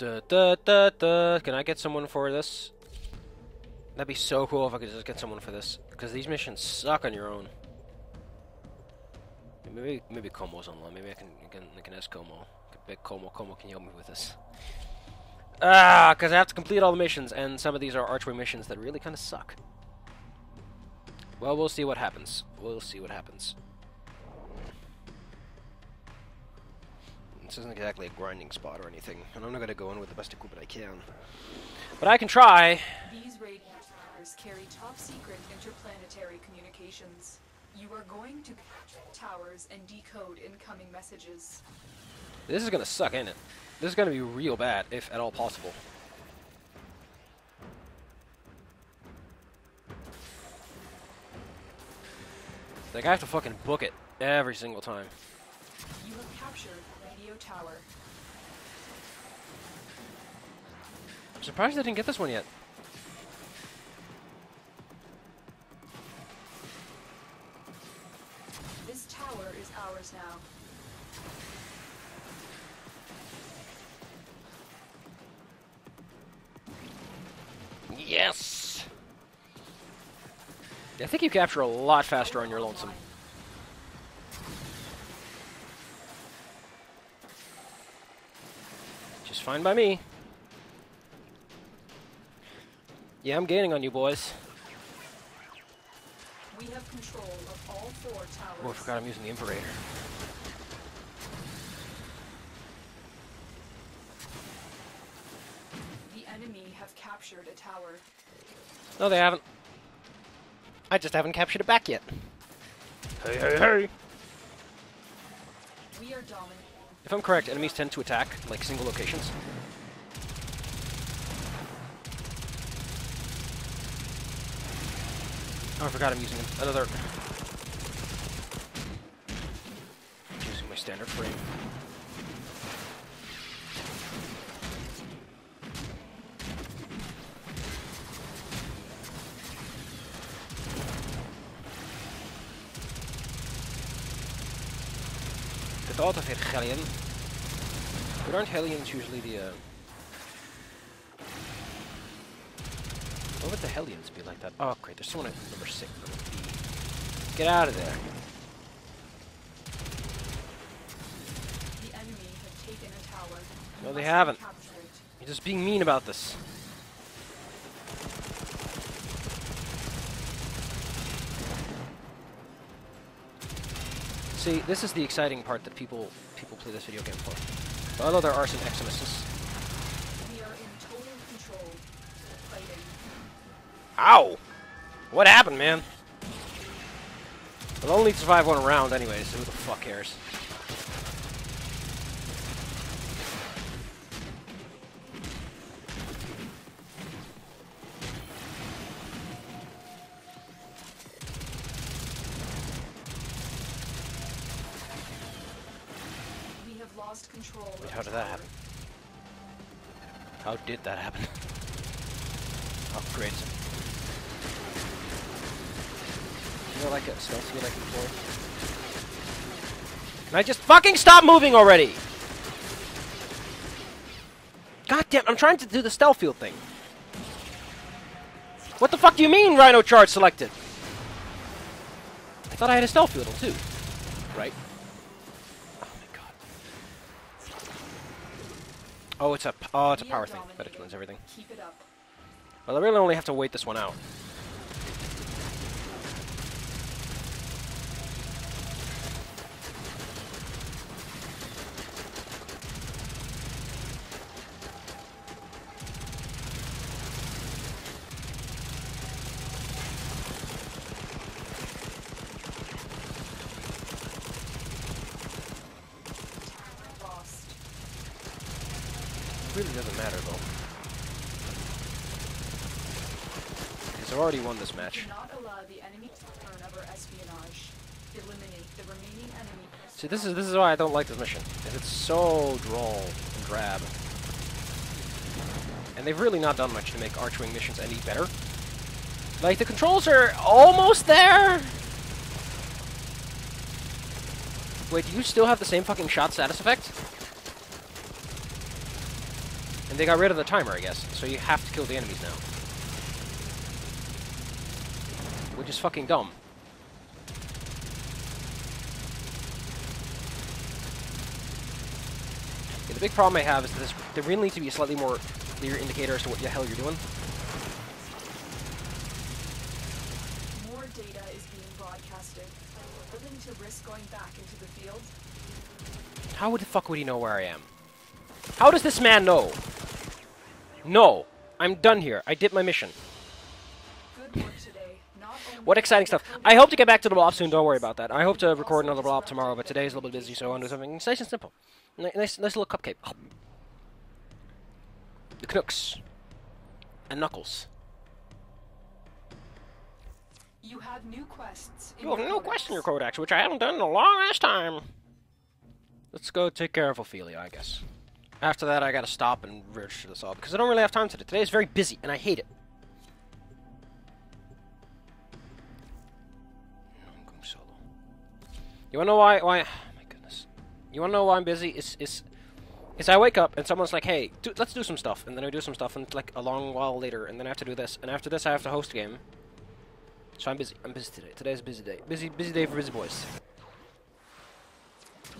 Can I get someone for this? That'd be so cool if I could just get someone for this. Because these missions suck on your own. Maybe maybe Como's online. Maybe I can I can, I can ask Como. Big Como. Como can you help me with this. Ah, because I have to complete all the missions, and some of these are Archwing missions that really kind of suck. Well, we'll see what happens. We'll see what happens. This isn't exactly a grinding spot or anything, and I'm not going to go in with the best equipment I can. But I can try. These radio towers carry top secret interplanetary communications. You are going to towers and decode incoming messages. This is going to suck, ain't it? This is going to be real bad, if at all possible. Like, I have to fucking book it every single time. You have captured radio tower. I'm surprised I didn't get this one yet. This tower is ours now. Yes! I think you capture a lot faster on your lonesome. Just fine by me. Yeah, I'm gaining on you boys. We have control of all four towers. Oh, I forgot I'm using the Imperator. The enemy have captured a tower. No, they haven't. I just haven't captured it back yet. Hey, hey, hey! We are dominating. If I'm correct, enemies tend to attack, like, single locations. Oh, I forgot I'm using another... Using my standard frame. Thought of it, Hellion. But aren't Hellions usually the, uh... What would the Hellions be like that? Oh, great, there's someone at number six. Get out of there. The enemy have taken a tower. No, they haven't. You're just being mean about this. See, this is the exciting part that people people play this video game for. Although there are some Eximuses. We are in total control. Fighting. Ow! What happened, man? We'll only survive one round anyway, so who the fuck cares? Lost control. Wait, how did that happen? How did that happen? Oh, great. You know, like a stealthy like before? Can I just fucking stop moving already? God damn, I'm trying to do the stealth field thing. What the fuck do you mean Rhino charge selected? I thought I had a stealth field too. Right? Oh, it's a oh, it's a power thing. That dominating. explains everything. Keep it up. Well, I really only have to wait this one out. Really doesn't matter though. Because I've already won this match. Do not allow the enemy to turn over espionage. Eliminate the remaining enemy. See, this is this is why I don't like this mission. Is it's so droll and drab. And they've really not done much to make Archwing missions any better. Like the controls are almost there. Wait, do you still have the same fucking shot status effect? They got rid of the timer, I guess. So you have to kill the enemies now. Which is fucking dumb. Yeah, the big problem I have is that this, there really needs to be a slightly more clear indicator as to what the hell you're doing. More data is being broadcasted. Willing to risk going back into the field? How the fuck would he know where I am? How does this man know? No. I'm done here. I did my mission. Good work today. Not only What exciting stuff. I hope to get back to the blob soon, don't worry about that. I hope to record another blob tomorrow, but today's a little bit busy, so I want to do something nice and simple. Nice, nice little cupcake. The Knooks. And Knuckles. You have new quests. in You have no codex. question your codex, which I haven't done in a long ass time. Let's go take care of Ophelia, I guess. After that, I gotta stop and register this all, because I don't really have time today. Today is very busy, and I hate it. You wanna know why? Why? Oh my goodness. You wanna know why I'm busy? It's it's. Is I wake up and someone's like, "Hey, do, let's do some stuff," and then I do some stuff, and it's like a long while later, and then I have to do this, and after this, I have to host a game. So I'm busy. I'm busy today. Today's a busy day. Busy, busy day for busy boys. Your job is to destroy the enemy while a fellow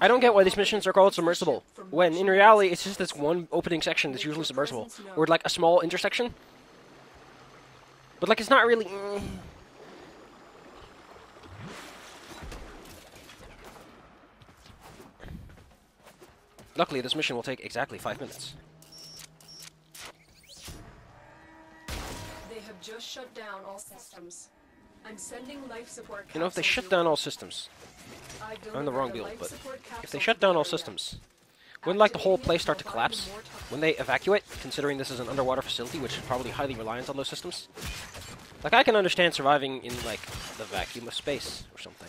I don't get why these missions are called submersible, when in reality it's just this one opening section that's usually submersible, or like a small intersection. But like it's not really. mm. Luckily, this mission will take exactly five minutes. They have just shut down all systems. I'm sending life support. You know, if they shut down all systems, I'm the wrong life but if they shut down all systems, wouldn't like the whole place start to collapse? When they evacuate, considering this is an underwater facility, which is probably highly reliant on those systems? Like, I can understand surviving in, like, the vacuum of space or something.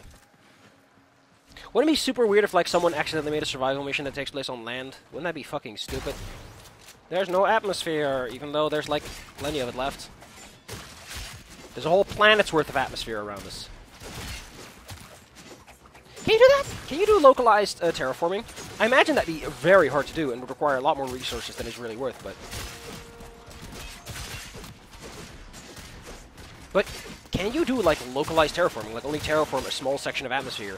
Wouldn't it be super weird if, like, someone accidentally made a survival mission that takes place on land? Wouldn't that be fucking stupid? There's no atmosphere, even though there's, like, plenty of it left. There's a whole planet's worth of atmosphere around us. Can you do that? Can you do localized uh, terraforming? I imagine that'd be very hard to do and would require a lot more resources than it's really worth, but... But can you do, like, localized terraforming? Like, only terraform a small section of atmosphere?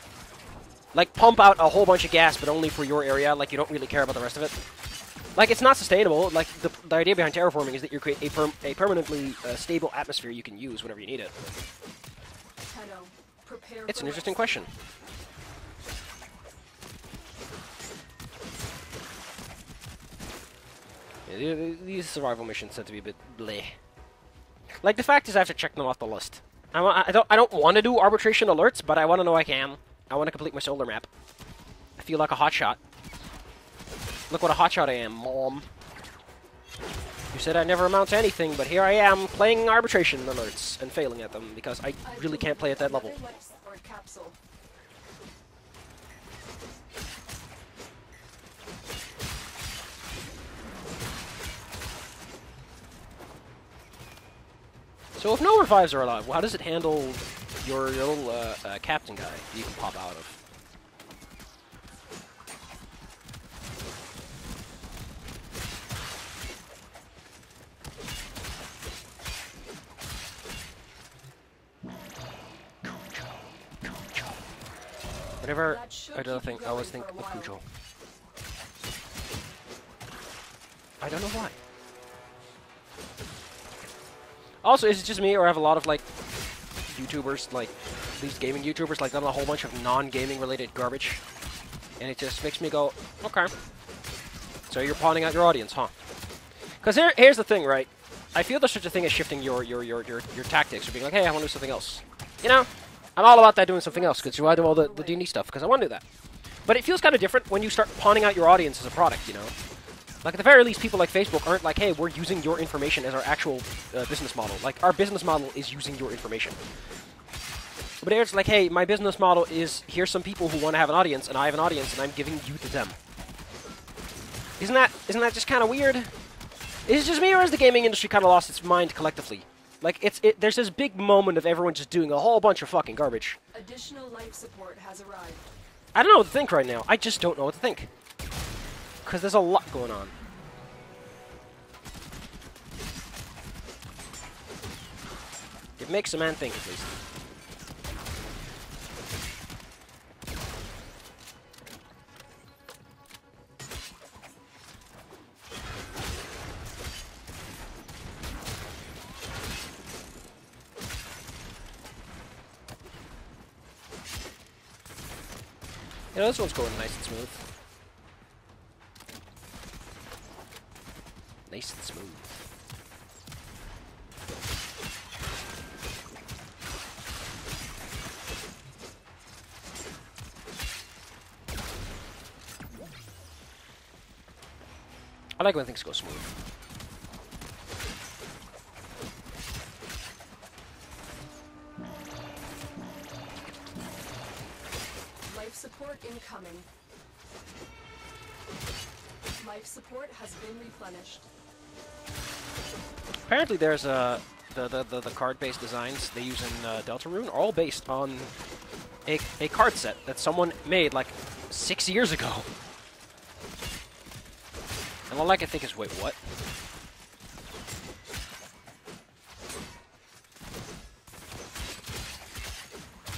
Like, pump out a whole bunch of gas, but only for your area, like, you don't really care about the rest of it? Like, it's not sustainable. Like, the, the idea behind terraforming is that you create a, perm a permanently uh, stable atmosphere you can use whenever you need it. It's an interesting question. These survival missions tend to be a bit bleh. Like the fact is, I have to check them off the list. I, I don't. I don't want to do arbitration alerts, but I want to know I can. I want to complete my solar map. I feel like a hotshot. Look what a hotshot I am, mom. You said I never amount to anything, but here I am playing arbitration alerts and failing at them because I really can't play at that level. So if no revives are allowed, how does it handle your little uh, uh, captain guy that you can pop out of? Whenever I do a keep you thing, I always think of. Cujo. I don't know why. Also, is it just me, or I have a lot of like YouTubers, like these gaming YouTubers, like done a whole bunch of non-gaming related garbage, and it just makes me go, okay. So you're pawning out your audience, huh? Because here, here's the thing, right? I feel there's such a thing as shifting your your your your, your tactics, or being like, hey, I want to do something else. You know, I'm all about that doing something else because you, I do all the the D&D stuff because I want to do that. But it feels kind of different when you start pawning out your audience as a product, you know. Like at the very least, people like Facebook aren't like, hey, we're using your information as our actual uh, business model. Like our business model is using your information. But it's like, hey, my business model is here's some people who want to have an audience, and I have an audience, and I'm giving you to them. Isn't that isn't that just kind of weird? Is it just me, or has the gaming industry kind of lost its mind collectively? Like it's it, there's this big moment of everyone just doing a whole bunch of fucking garbage. Additional life support has arrived. I don't know what to think right now. I just don't know what to think. Because there's a lot going on. It makes a man think, at least. You know, this one's going nice and smooth. Nice and smooth. I like when things go smooth. Incoming. Life support has been replenished. Apparently, there's a the the, the, the card-based designs they use in uh, Deltarune are all based on a, a card set that someone made like six years ago. And all I can think is, wait, what?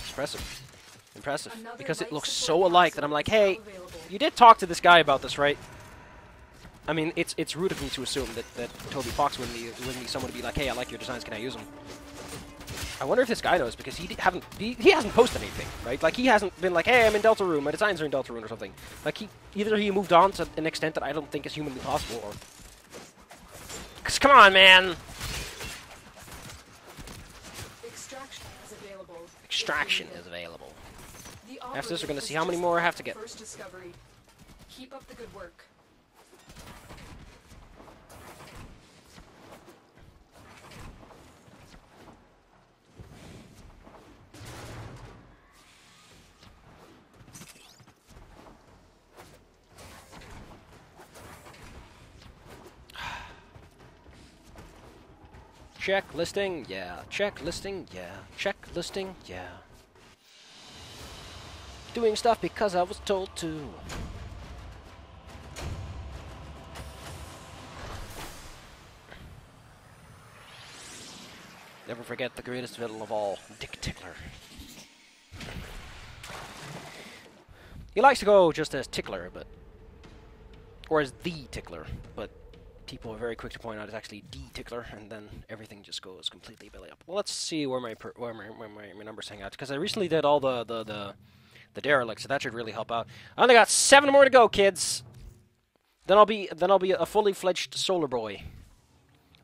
Impressive. Impressive. Because it looks so alike that I'm like, hey, you did talk to this guy about this, right? I mean, it's it's rude of me to assume that, that Toby Fox wouldn't be wouldn't be someone to be like, hey, I like your designs, can I use them? I wonder if this guy knows because he haven't he, he hasn't posted anything, right? Like he hasn't been like, hey, I'm in Deltarune, my designs are in Deltarune or something. Like he either he moved on to an extent that I don't think is humanly possible, or cause come on, man, Extraction is available. extraction is available. After this, we're gonna see how many more I have to get. First discovery. Keep up the good work. Check listing, yeah. Check listing, yeah. Check listing, yeah. Doing stuff because I was told to. Never forget the greatest villain of all, Dick Tickler. He likes to go just as Tickler, but or as the Tickler, but people are very quick to point out it's actually D Tickler, and then everything just goes completely belly up. Well, let's see where my where my, where my, my numbers hang out because I recently did all the the the the derelicts, so that should really help out. I only got seven more to go, kids. Then I'll be then I'll be a fully fledged solar boy.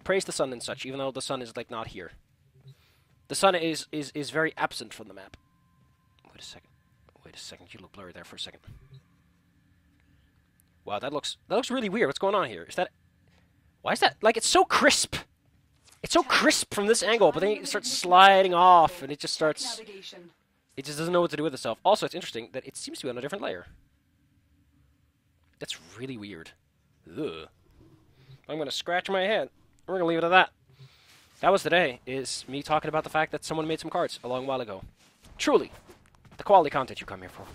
Praise the sun and such, even though the sun is like not here. The sun is is is very absent from the map. Wait a second. Wait a second. You look blurry there for a second. Wow, that looks that looks really weird. What's going on here? Is that why is that like it's so crisp? It's so crisp from this angle, but then it starts sliding off, and it just starts. It just doesn't know what to do with itself. Also, it's interesting that it seems to be on a different layer. That's really weird. Ugh. I'm gonna scratch my head. We're gonna leave it at that. That was today. Is me talking about the fact that someone made some cards a long while ago. Truly, the quality content you come here for.